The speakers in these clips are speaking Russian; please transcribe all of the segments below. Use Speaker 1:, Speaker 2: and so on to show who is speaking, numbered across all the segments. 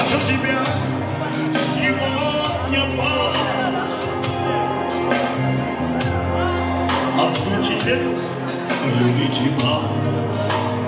Speaker 1: Хочу тебя сегодня. Одну тебе любить и мать.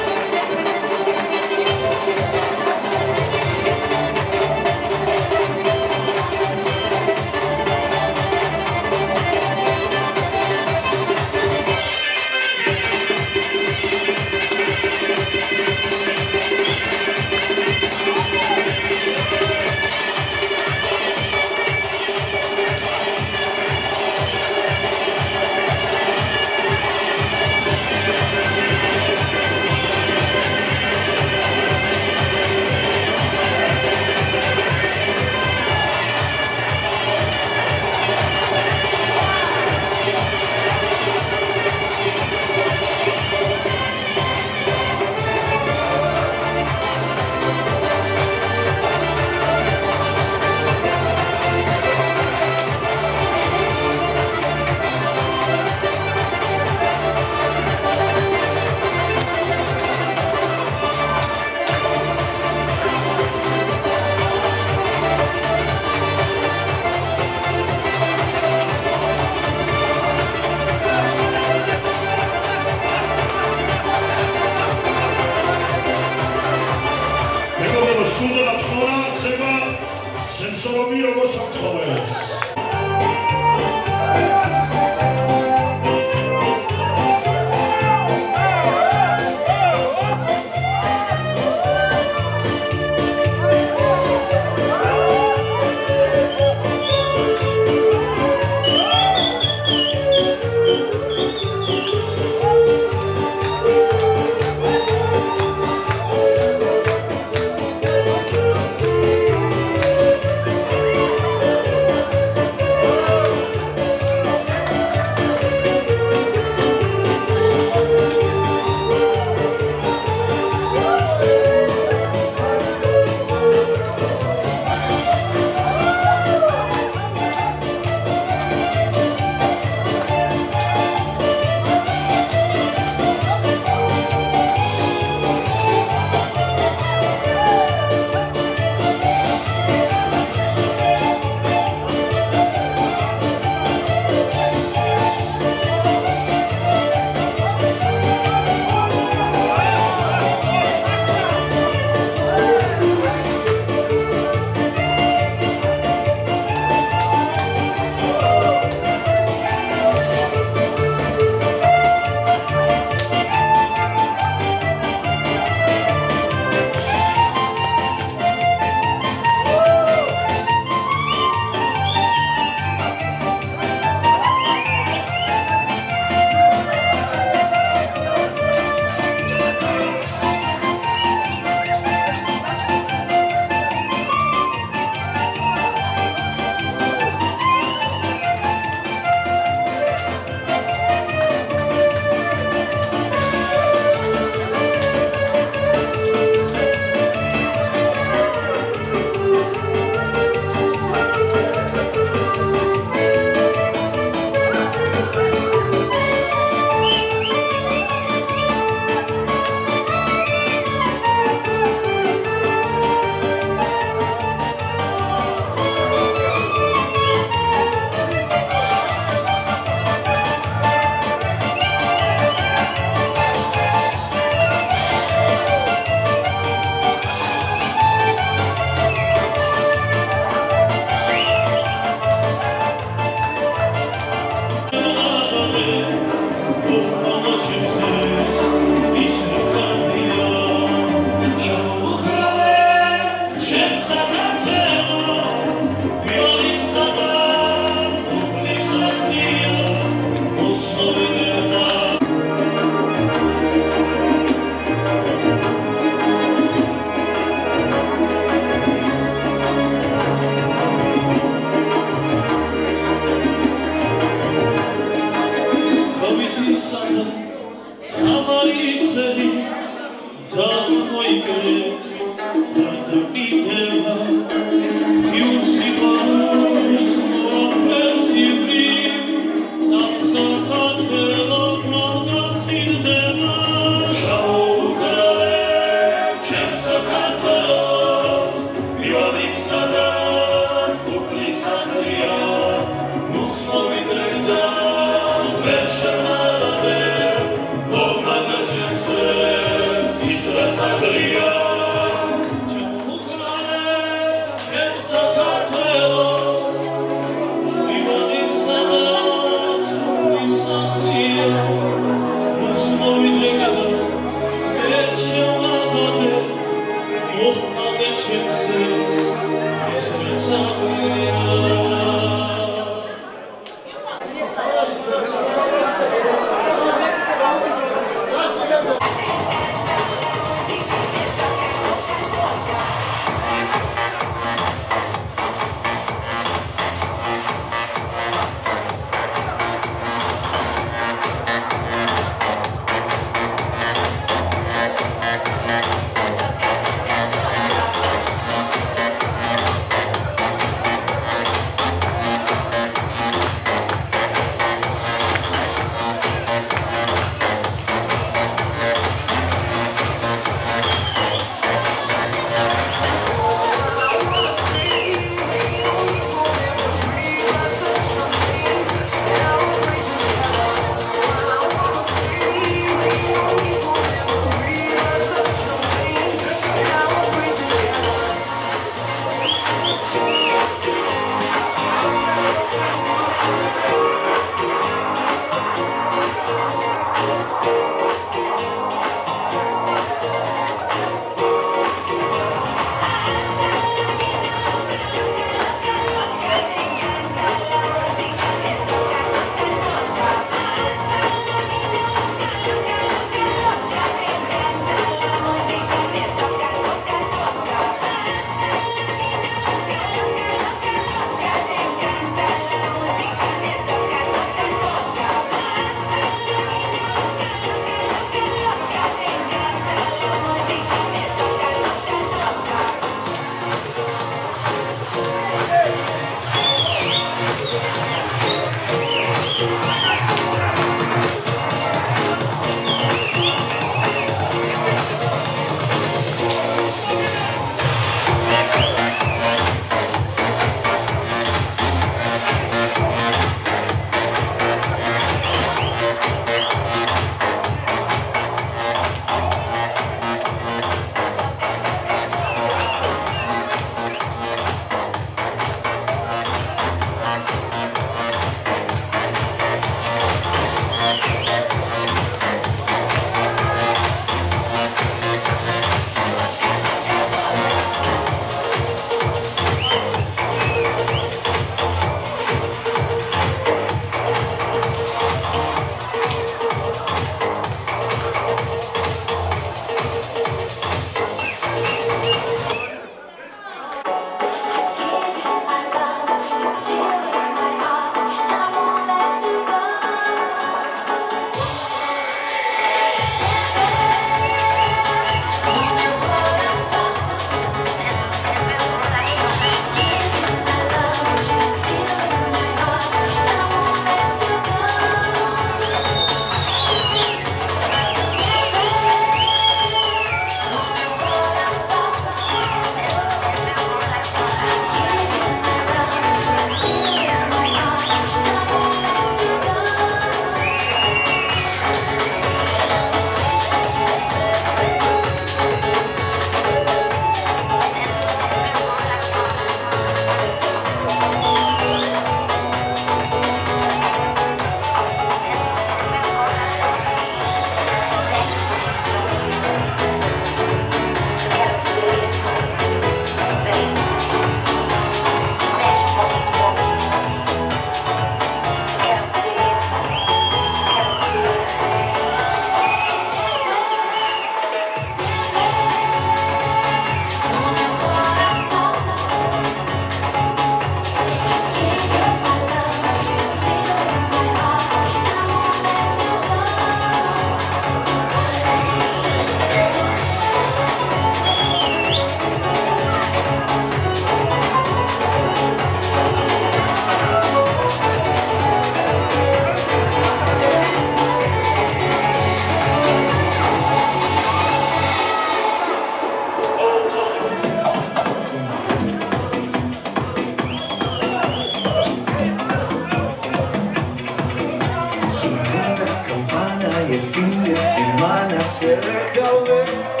Speaker 2: away.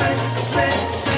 Speaker 2: say,
Speaker 3: say, say.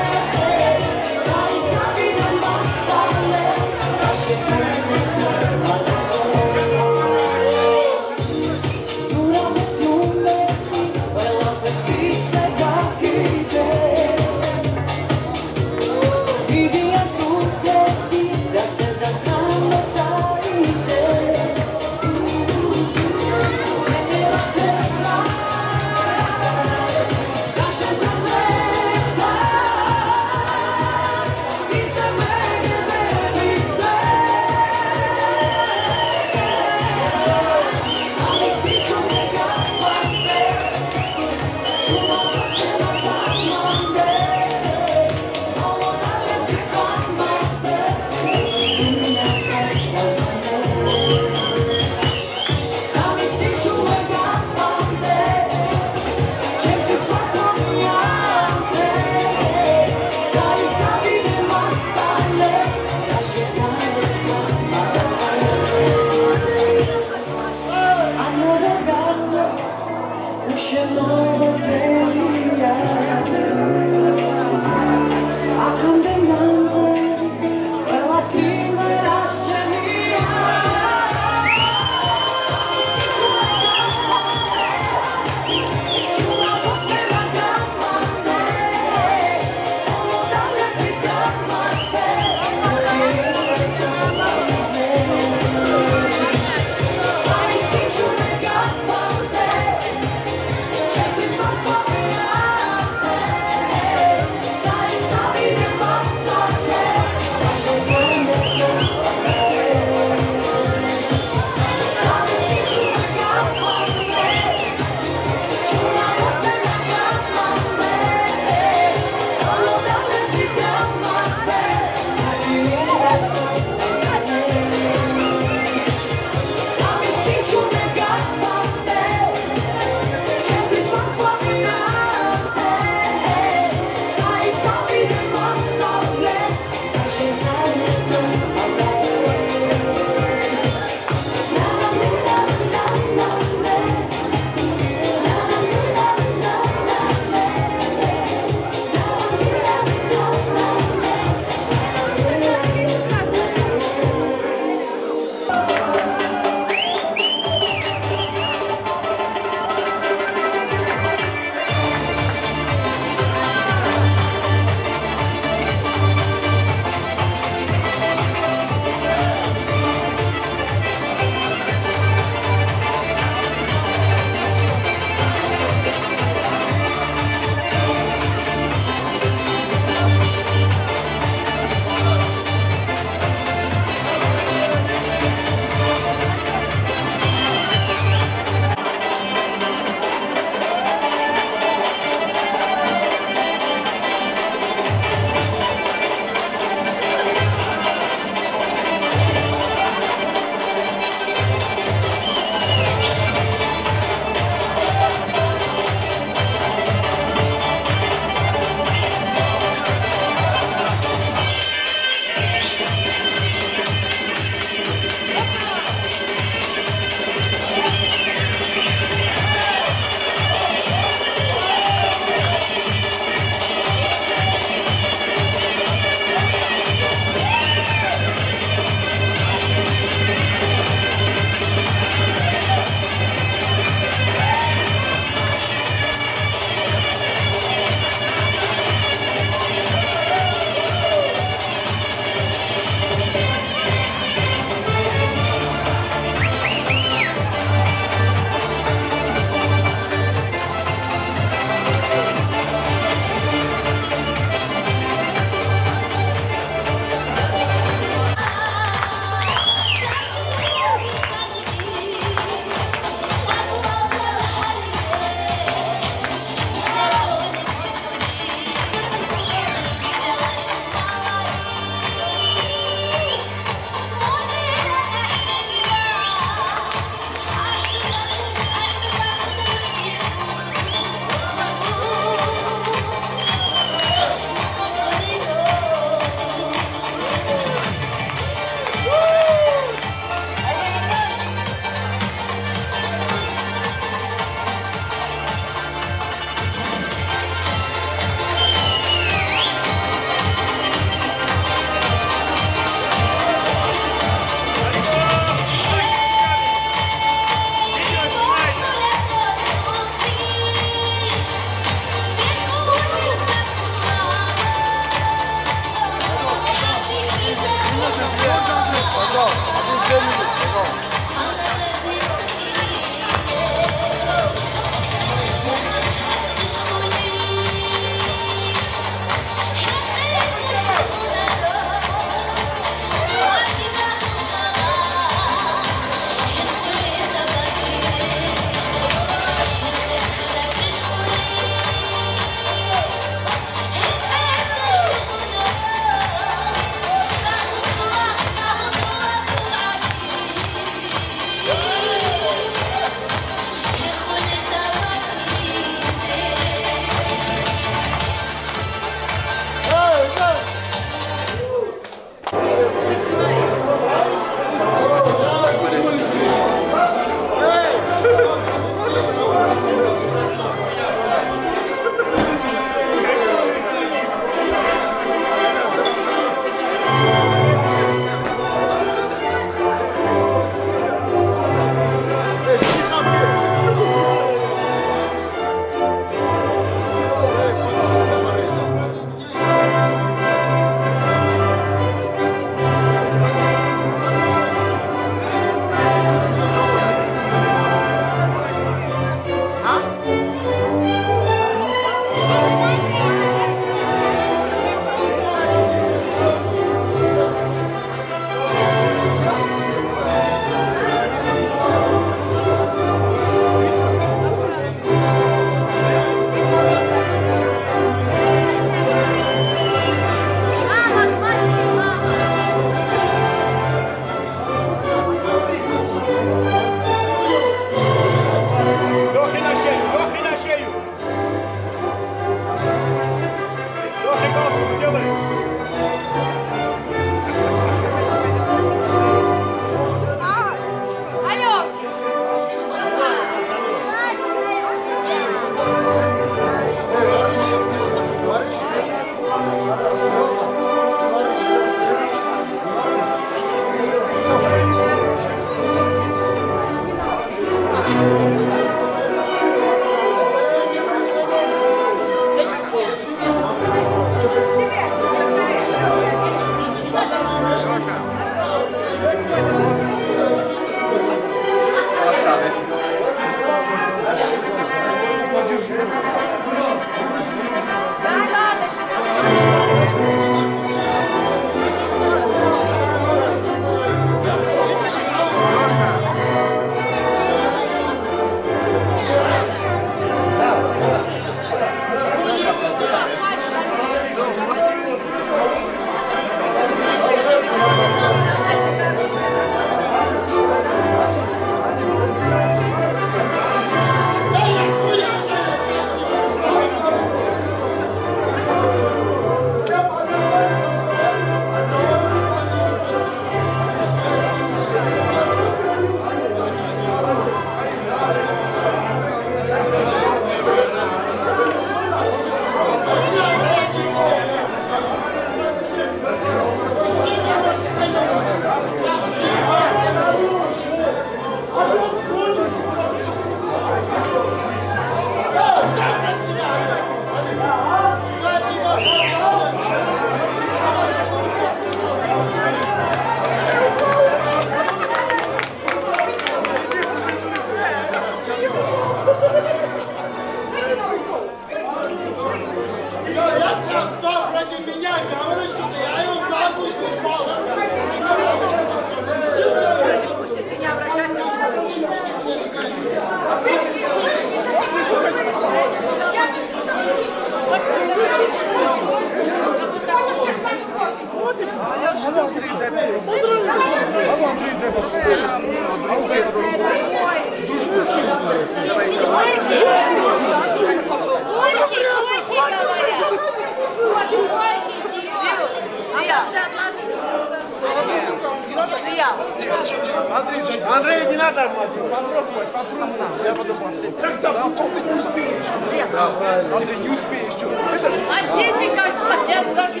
Speaker 4: Андрей, не надо обмазывать. Попробуй, попробуй. Я потом Как там? Ну, ты не успеешь. Да, правильно. Андрей, не успеешь. Что? Это же...
Speaker 5: А дети как смотрят, даже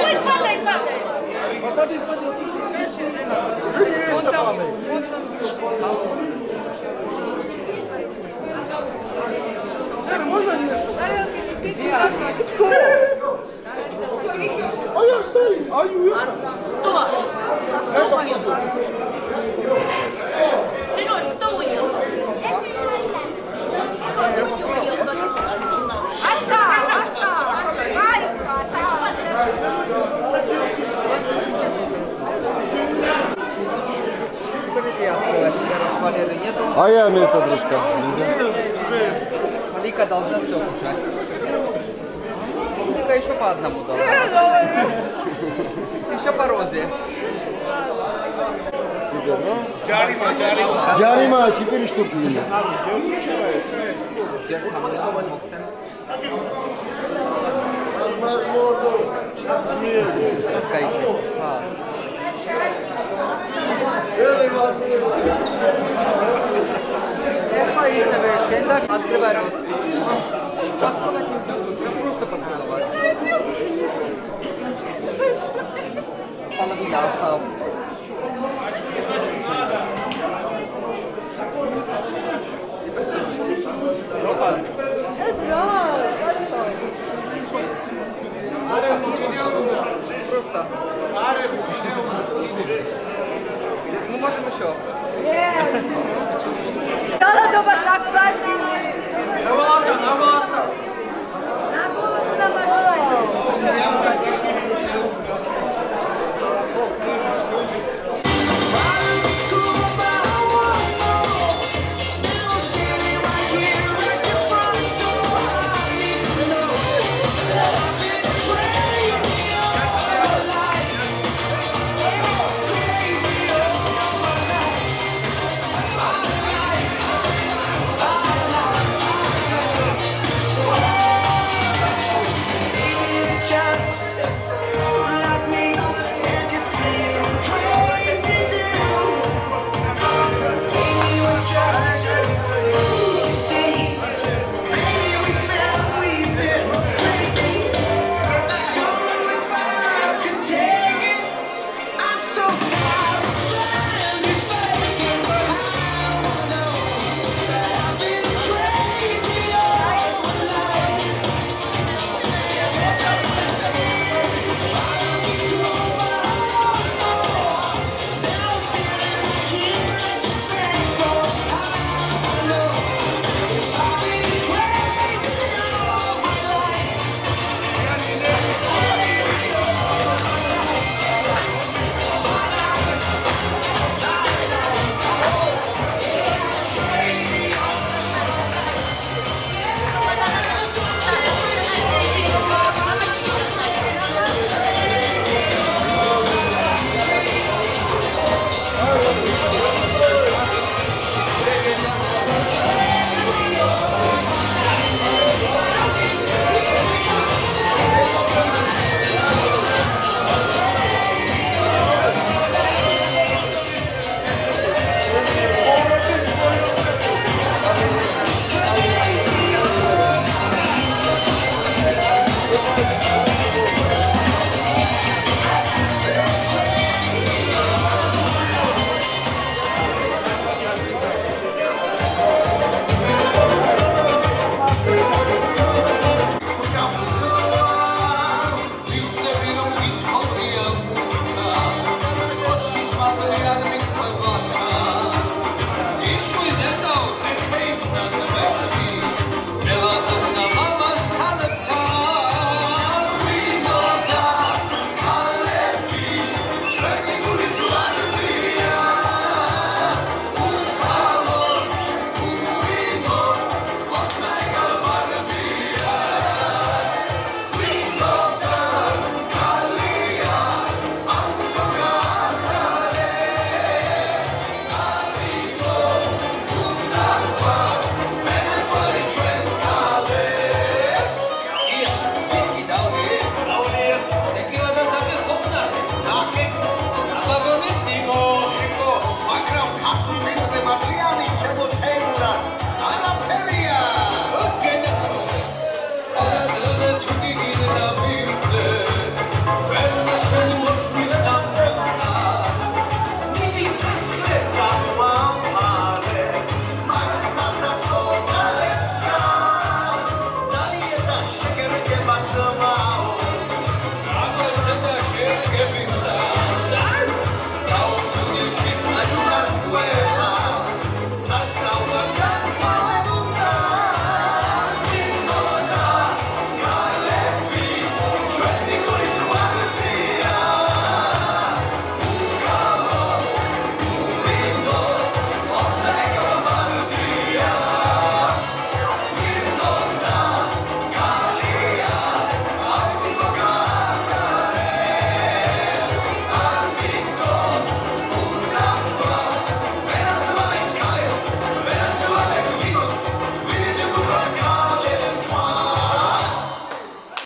Speaker 5: Ой, падай, падай.
Speaker 3: Падай, падай, тихо.
Speaker 4: Уже невеста падает. Сэр, можно невесту? А я стою. А you
Speaker 5: Сереж, кто уехал?
Speaker 6: Валеры нету.
Speaker 7: А я вместо дружка.
Speaker 6: Малика должна все кушать. Малика еще по одному дала. Еще по розе.
Speaker 7: Джарима, четыре штуки. или?
Speaker 6: Открывай рот. Поцеловать не буду. половина осталась. Просто. Мы можем еще.
Speaker 5: Стала до басак
Speaker 4: платить. На волоса, на волоса. На голову давай.